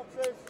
Boxes.